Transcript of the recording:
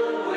Lord.